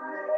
Bye.